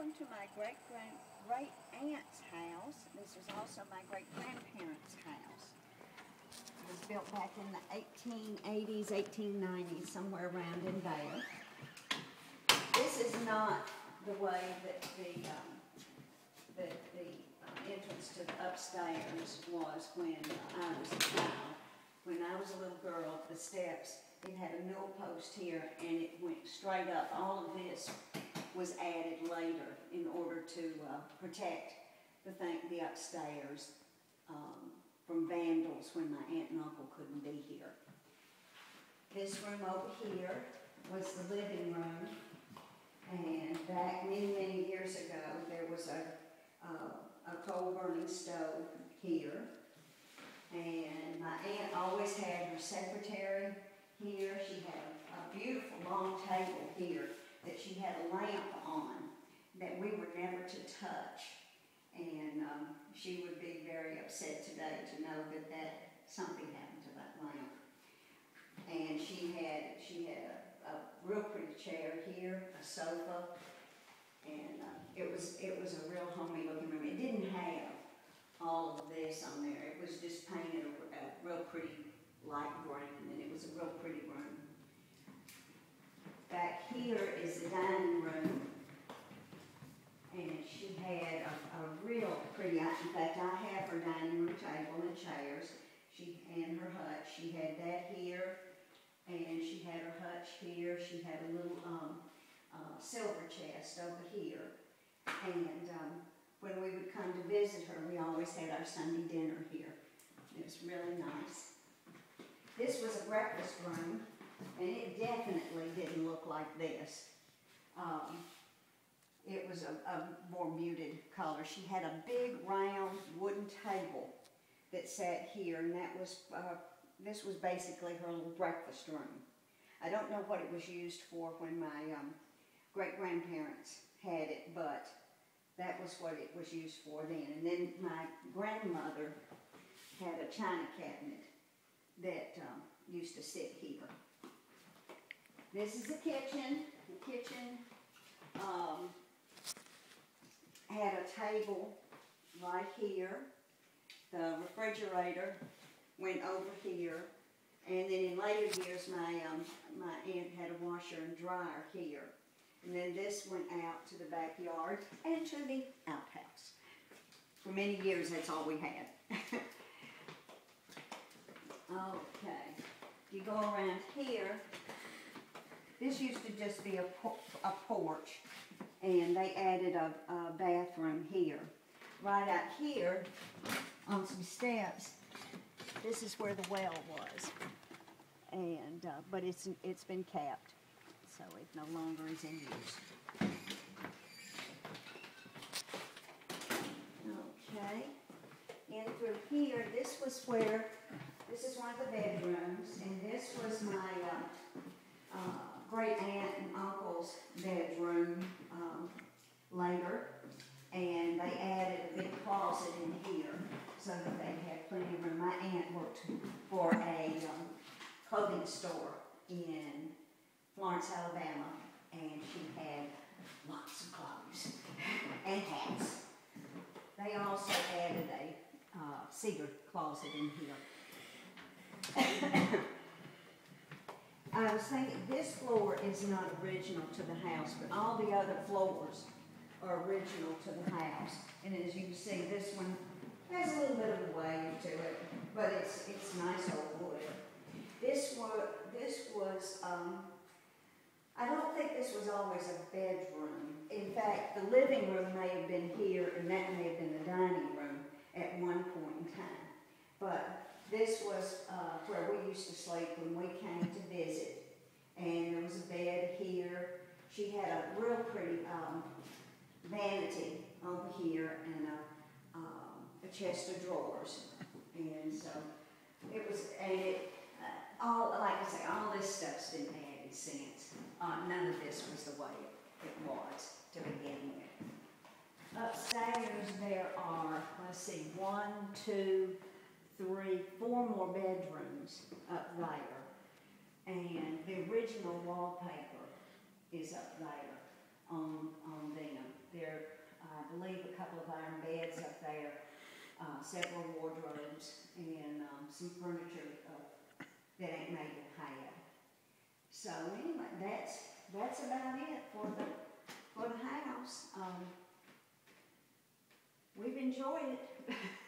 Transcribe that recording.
welcome to my great grand great aunt's house. This was also my great grandparents' house. It was built back in the 1880s, 1890s, somewhere around in there. This is not the way that the um, that the uh, entrance to the upstairs was when I was a child. When I was a little girl, the steps it had a newel post here, and it went straight up. All of this was added later in order to uh, protect the thing, the upstairs um, from vandals when my aunt and uncle couldn't be here. This room over here was the living room, and back many, many years ago, there was a, uh, a coal burning stove here. And my aunt always had her secretary here. She had a beautiful long table here that she had a lamp on that we were never to touch. And um, she would be very upset today to know that, that something happened to that lamp. And she had she had a, a real pretty chair here, a sofa, and uh, it was it was a real homey looking room. It didn't have all of this on there. It was just painted a, a real pretty light green, and it was a real pretty room. Back here is the dining room. And she had a, a real pretty, in fact, I have her dining room table and chairs. She, and her hutch. She had that here, and she had her hutch here. She had a little um, uh, silver chest over here. And um, when we would come to visit her, we always had our Sunday dinner here. It was really nice. This was a breakfast room, and it definitely didn't look like this. Um, it was a, a, more muted color. She had a big round wooden table that sat here, and that was, uh, this was basically her little breakfast room. I don't know what it was used for when my um, great-grandparents had it, but that was what it was used for then. And then my grandmother had a china cabinet that um, used to sit here. This is the kitchen. The kitchen um, had a table right here. The refrigerator went over here. And then in later years, my, um, my aunt had a washer and dryer here. And then this went out to the backyard and to the outhouse. For many years, that's all we had. okay. You go around here, this used to just be a, a porch, and they added a, a bathroom here. Right out here, on some steps, this is where the well was. And, uh, but it's, it's been capped, so it no longer is in use. Okay, and through here, this was where, this is one of the bedrooms, and this was my, uh, uh, great aunt and uncle's bedroom um, later, and they added a big closet in here so that they had plenty of room. My aunt worked for a um, clothing store in Florence, Alabama, and she had lots of clothes and hats. They also added a uh, cedar closet in here. I was thinking, this floor is not original to the house, but all the other floors are original to the house. And as you can see, this one has a little bit of a wave to it, but it's, it's nice old wood. This was, this was, um, I don't think this was always a bedroom. In fact, the living room may have been here, and that may have been the dining room at one point in time. But this was uh, where we used to sleep when we came to visit. And there was a bed here. She had a real pretty um, vanity over here and a, um, a chest of drawers. And so it was, and it, uh, all, like I say, all this stuff's been added since. Uh, none of this was the way it, it was to begin with. Upstairs there are, let's see, one, two, three, four more bedrooms up there. And the original wallpaper is up there on, on them. There are, I believe, a couple of iron beds up there, uh, several wardrobes, and um, some furniture uh, that made of had. So anyway, that's, that's about it for the, for the house. Um, we've enjoyed it.